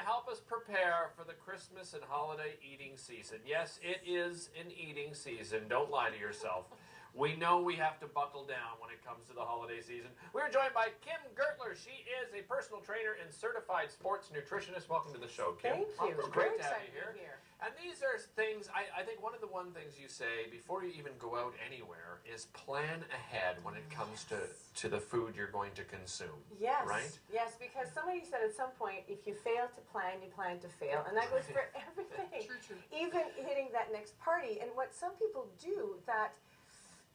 to help us prepare for the Christmas and holiday eating season. Yes, it is an eating season. Don't lie to yourself. We know we have to buckle down when it comes to the holiday season. We're joined by Kim Gurtler. She is a personal trainer and certified sports nutritionist. Welcome to the show, Kim. Thank you. It's Very great to have excited you to here. be here. And these are things, I, I think one of the one things you say before you even go out anywhere is plan ahead when it comes to, to the food you're going to consume. Yes. Right? Yes, because somebody said at some point, if you fail to plan, you plan to fail. And that goes for everything. True, true. Even hitting that next party. And what some people do that,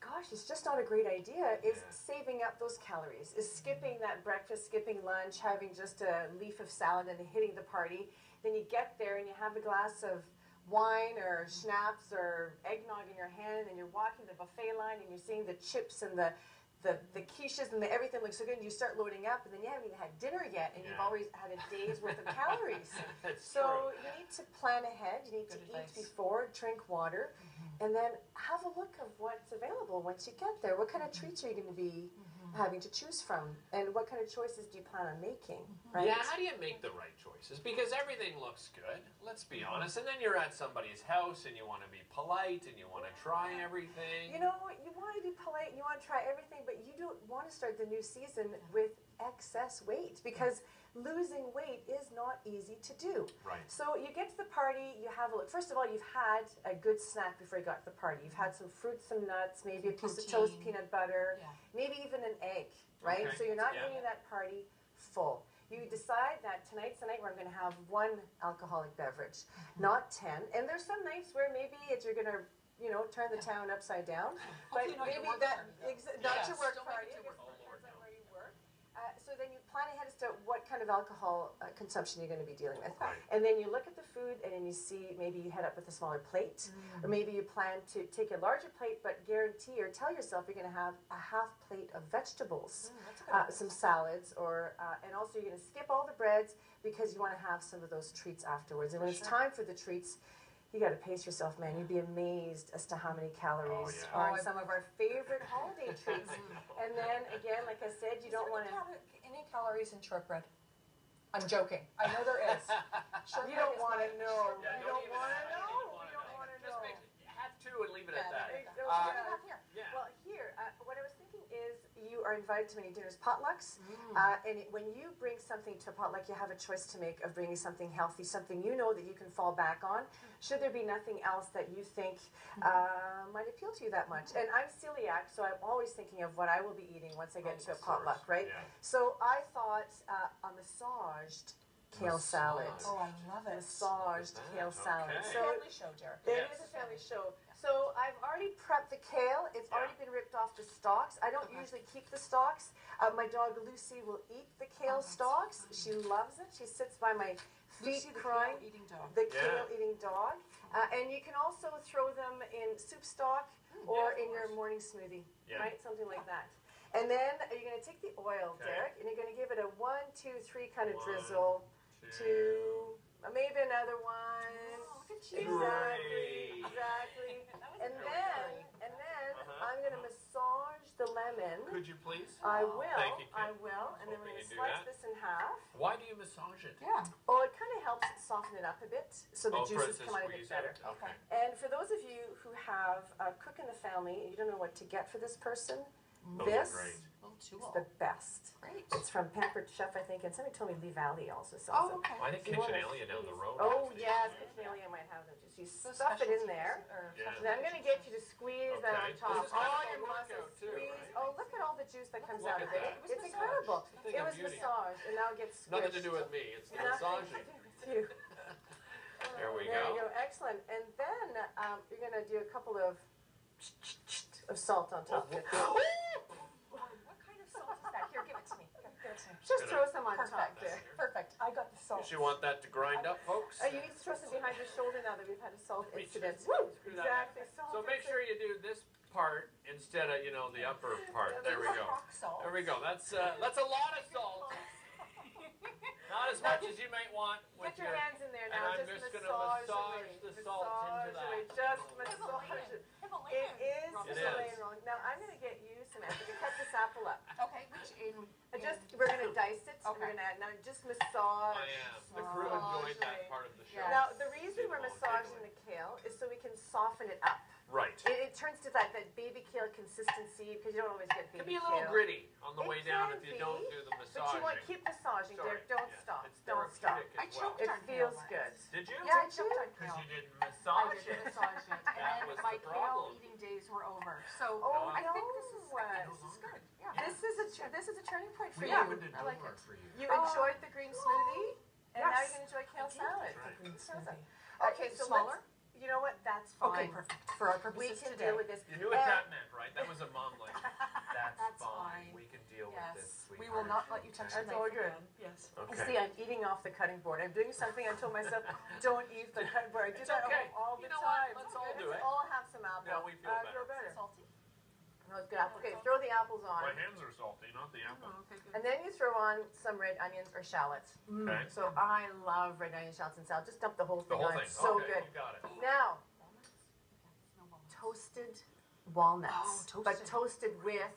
gosh, it's just not a great idea, is Yeah. saving up those calories, is skipping that breakfast, skipping lunch, having just a leaf of salad and hitting the party. Then you get there and you have a glass of wine or schnapps or eggnog in your hand and you're walking the buffet line and you're seeing the chips and the the, the quiches and the everything looks so good and you start loading up and then you haven't even had dinner yet and you've Yeah. always had a day's worth of calories. That's So true. you need to plan ahead. You need Good to advice. eat before, drink water, mm-hmm. and then have a look of what's available once you get there. What kind of treats are you going to be mm-hmm. having to choose from, and what kind of choices do you plan on making? Mm-hmm. Right? Yeah, how do you make the right choices? Because everything looks good, let's be honest. And then you're at somebody's house and you want to be polite and you want to try everything. You know, you want to be polite, you want to try everything, but you don't want to start the new season with excess weight because losing weight is not easy to do. Right. So you get to the party, you have a look. First of all, you've had a good snack before you got to the party. You've had some fruit, some nuts, maybe a piece of toast, peanut butter, Yeah. maybe even an egg, right? Okay. So you're not Yeah. leaving that party full. You decide that tonight's the night where I'm going to have one alcoholic beverage, Mm-hmm. not ten. And there's some nights where maybe it's, you're going to, you know, turn the town upside down. Hopefully But not your maybe work that party, though. exa- not Yes. your work Don't make it party. your I work guess party. it depends on where you work. Uh, so then you plan ahead as to what kind of alcohol uh, consumption you're going to be dealing with. Right. And then you look at the food and then you see maybe you head up with a smaller plate, or maybe you plan to take a larger plate, but guarantee or tell yourself you're going to have a half plate of vegetables, good uh, some salads, or uh, and also you're going to skip all the breads because you want to have some of those treats afterwards. And when it's time for the treats. You got to pace yourself, man. You'd be amazed as to how many calories Oh, yeah. are Oh, in I- some of our favorite holiday treats. And then again, like I said, you Is don't want to. calo- any calories in shortbread? I'm joking. I know there is. Shortbread You don't want to know. Yeah, you don't even want to know. You You don't want to Just know. make, have two and leave it at that. there uh, What do we have here? Yeah. Well, here, uh, what I was thinking is you are invited to many dinners, potlucks, Mm. uh, and it, when you bring something to a potluck, you have a choice to make of bringing something healthy, something you know that you can fall back on. Should there be nothing else that you think uh, might appeal to you that much? And I'm celiac, so I'm always thinking of what I will be eating once I get Oh, to a of course, potluck, right? yeah. So I thought uh, a massaged kale salad. Oh, I love it. Massaged kale that, salad. okay. So Family show, Derick. it Yes. is a family show. So I've already prepped the kale. It's Yeah. already been ripped off the stalks. I don't Okay. usually keep the stalks. Uh, my dog Lucy will eat the kale Oh, that's stalks. She loves it. She sits by my feet Lucy, the crying. kale eating dog. The Yeah. kale eating dog. Uh, and you can also throw them in soup stock or Yeah, in your morning smoothie, Yeah. right? Something like that. And then you're going to take the oil, Okay. Derick, and you're going to give it a one, two, three kind of One, drizzle. two, Two, maybe another one. Look at you. Exactly, exactly. And then, and then Uh-huh, I'm gonna uh-huh. massage the lemon. Could you please? I will. Thank you, I will. And then we're gonna slice this in half. Why do you massage it? Yeah. Oh, it kind of helps soften it up a bit, so the oh, juices it come out a bit better. out. Okay. And for those of you who have a cook in the family you don't know what to get for this person, Those this are great. is Little tool. the best. Great. It's from Pampered Chef, I think, and somebody told me Lee Valley also sells Oh, it. okay. I think You wanna Kitchenalia down the road. Oh actually. yes, Kitchenalia might have them. Just you So stuff it in specialties there. or Yeah. And I'm going to get you to squeeze that Okay. on top. This is kind All of a your workout muscles too, squeeze. right? Oh, look at all the juice that comes Look out at of it. that. It was It's massaged. incredible. It's a thing It of was beauty. massaged, and now it gets squished. Nothing to do with me. It's the Nothing massaging. to do with you. There we There go. you go. Excellent. And then um, you're going to do a couple of of salt on top of it. What kind of salt is that? Here, give it to me. Give give it to me. Just throw some on top Perfect. there. Perfect. I got the salt. You want that to grind up, folks? Oh, you need to throw some behind your shoulder now that we've had a salt Me incident. too. Woo! Screw that. Exactly. Salt So make sure you do this part instead of you know the upper part. There we go. There we go. That's uh, that's a lot of salt. Not as much as you might want with Get your hands in there and now. I'm just just gonna massage, massage away. the salt into massage that. Away. Just massage it. Himalayan. It is rock It salt. Himalayan wrong. Now I'm going to get you, Samantha, to cut this apple up. Okay, which in, Uh, Just we're gonna dice it. Okay. We're gonna now just massage. I am. The crew enjoyed that part of the show. Yeah. Now the reason we're massaging enjoy the kale is so we can soften it up. Right. It, it turns to that, that baby kale consistency because you don't always get It baby can be a little kale. gritty on the It way down if you be, don't do the massaging. But you want to keep massaging, Sorry. Derick. Don't Yeah. stop. It's Don't stop. therapeutic I as well. choked It on feels kale good. once. Did you? Yeah, I choked on kale. Because you didn't I massage did it. massage it, and then my the kale eating days were over. So Oh, I think this is no. I think this is good. Yeah. This is a this is a turning point for We you. opened a I like it. for you. You Oh. enjoyed the green smoothie, oh, and now Yes. you can enjoy kale salad. Right. Green smoothie. Okay, uh, so smaller. let's- You know what? That's fine. Okay, perfect. For our We purposes can today. deal with this. You knew what And- that meant, right? That was a mom like, that's, That's fine. fine. We can deal with this, Yes, we will not let you touch the That's knife all good. again. Yes. You Okay. See, I'm eating off the cutting board. I'm doing something I told myself, don't eat the cutting board. I do It's that okay. all the You know what? time. Let's all Let's do it. all have some apple. Now we feel I better. Feel better. Salty? No, it's good. apple. Okay, throw the apples on. My hands are salty, not the apple. Oh, okay, good. And then you throw on some red onions or shallots. Mm. Okay. So I love red onion shallots and salad. Just dump the whole The thing whole on. thing. It's so okay, good. you got it. Now, toasted walnuts. Oh, But toasted. toasted with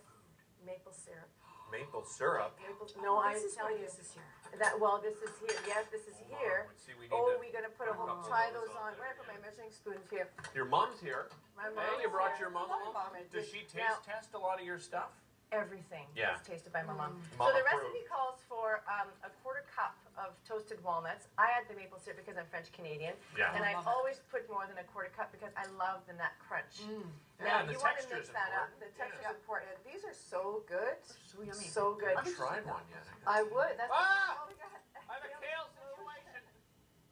maple syrup. Maple syrup. Maple, no, I'm This is telling you. This is here. That, well, this is here. Yes, this is Hold here. let's See, we need Oh, to, we're gonna put a put a whole, try those those on on. there, Where I put my measuring spoons here. Your mom's here. My mom. Hey, you brought here. your mom along? did. Does she taste Now, test a lot of your stuff? Everything Yeah. is tasted by my mom. Mm. So the approved. recipe calls for um, a quarter cup of toasted walnuts. I add the maple syrup because I'm French Canadian, Yeah. and I I always put more than a quarter cup because I love the nut crunch. Mm. Yeah, Now the you want to texture's mix that up. important. The texture's Yeah. important. These are so good, So yummy. so good. I haven't tried one yet. I would. That's Ah! oh, we got- I have a kale situation.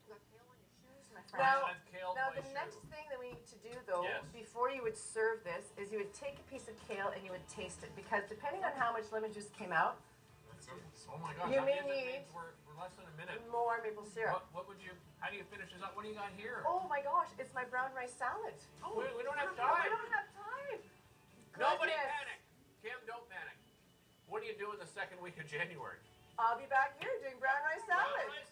You got kale on your shoes, my. I Now, kale now the shoe. next thing that we need to do though, Yes. before you would serve this, is you would take a piece of kale and you would taste it because depending on how much lemon juice came out, Oh my gosh. You may many is it? need- We're, we're less than a minute. more maple syrup. What, what would you, how do you finish this up? What do you got here? Oh my gosh, it's my brown rice salad. Oh, we, we don't have time. We don't have time. Nobody panic. Kim, don't panic. What do you do in the second week of January? I'll be back here doing brown rice salad. Brown rice.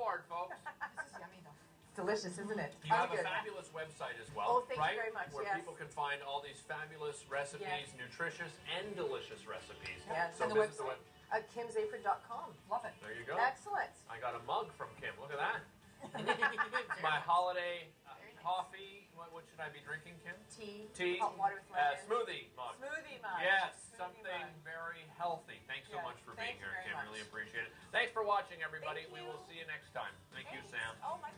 Kim's on board, folks. This is yummy though. It's delicious, isn't it? You have a fabulous website as well, Oh, thank you right? very much, Where yes. people can find all these fabulous recipes, Yes. nutritious and delicious recipes. Yes. So And the visit the web. At kimsapron.com. Love it. There you go. Excellent. I got a mug from Kim. Look at that. It's my holiday uh, coffee. What, what should I be drinking, Kim? Tea. Tea. Hot water with Uh, lemon. smoothie mug. Smoothie mug. Yes, Smoothie something mug. very healthy. Thanks so Yes, much for thank being you here, very Kim. much. Really appreciate it. Thanks for watching, everybody. Thank We you. will see you next time. Thank you, Sam. Oh my